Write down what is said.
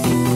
Bye.